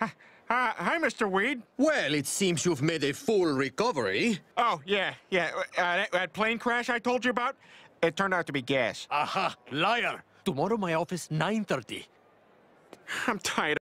Uh, hi, Mr. Weed. Well, it seems you've made a full recovery. Oh, yeah, yeah. Uh, that, that plane crash I told you about, it turned out to be gas. Aha, liar. Tomorrow my office, 9.30. I'm tired